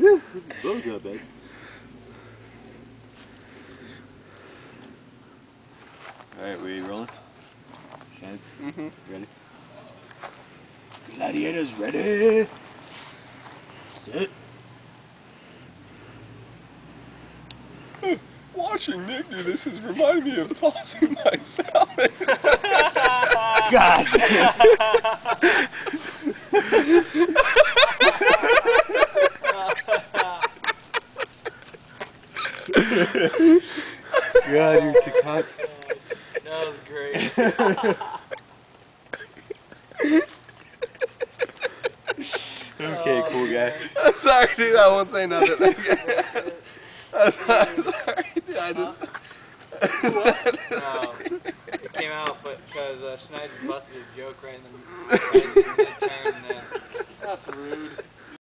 Those not bad. Alright, we rolling? Chance? Mm-hmm. Ready? Gladiators ready! Sit! Watching Nick do this has reminded me of tossing my salad. God! God, you're too hot. That was great. Okay, cool guy. I'm sorry, dude. I won't say nothing. I'm sorry. I'm sorry. Dude, I just. No, it came out but because uh, Schneider busted a joke right in the, right in the mid-turn. and, uh, That's rude.